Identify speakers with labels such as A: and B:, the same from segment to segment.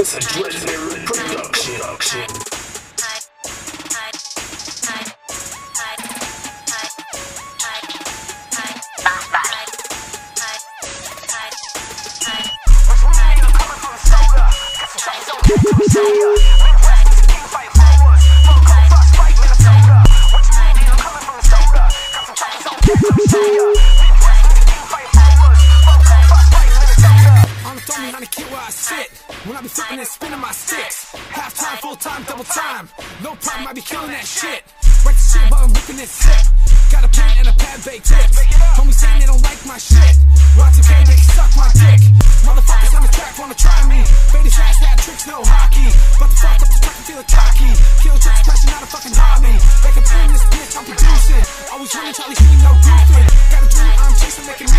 A: It's a legendary production.
B: On the
C: on the kid where I sit. When I be flipping and spinning my sticks. Half time, full time, double time. No problem, I be killing that shit. Write the shit while I'm ripping it sick. Got a pen and a pad, baked tips. Homies saying they don't like my shit. Watch they can suck my dick. Motherfuckers on the track wanna try me. Faded fast, hat tricks, no hockey. But the fuck up the track and feel cocky. Kill tricks, pressure, not a fucking hobby. They can this bitch, I'm producing. Always running, Charlie Sheen, no goofing. Got a dream, I'm chasing, making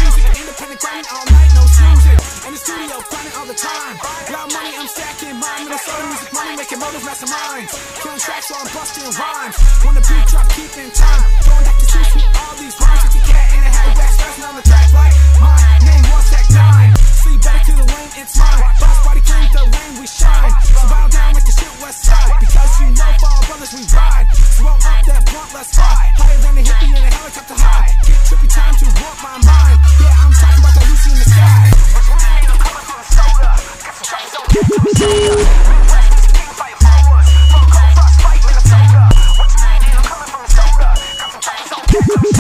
C: niggas messing mine. Killing tracks while I'm busting rhymes. When the beat drop, keeping time. Going back to six with all these rhymes. If you cat in a hat, wax dancing on the track like mine. Name was that nine. See better to the lane, it's mine. Boss body cream, the lane we shine. So bow down with the shit west side. Because you know, for our brothers we ride. So up that blunt, let's fly. Higher than a hippie in a helicopter high. Get trippy time to warp my mind. Yeah, I'm talking about that Lucy in the sky. Sota, got some tracks on, get Sota.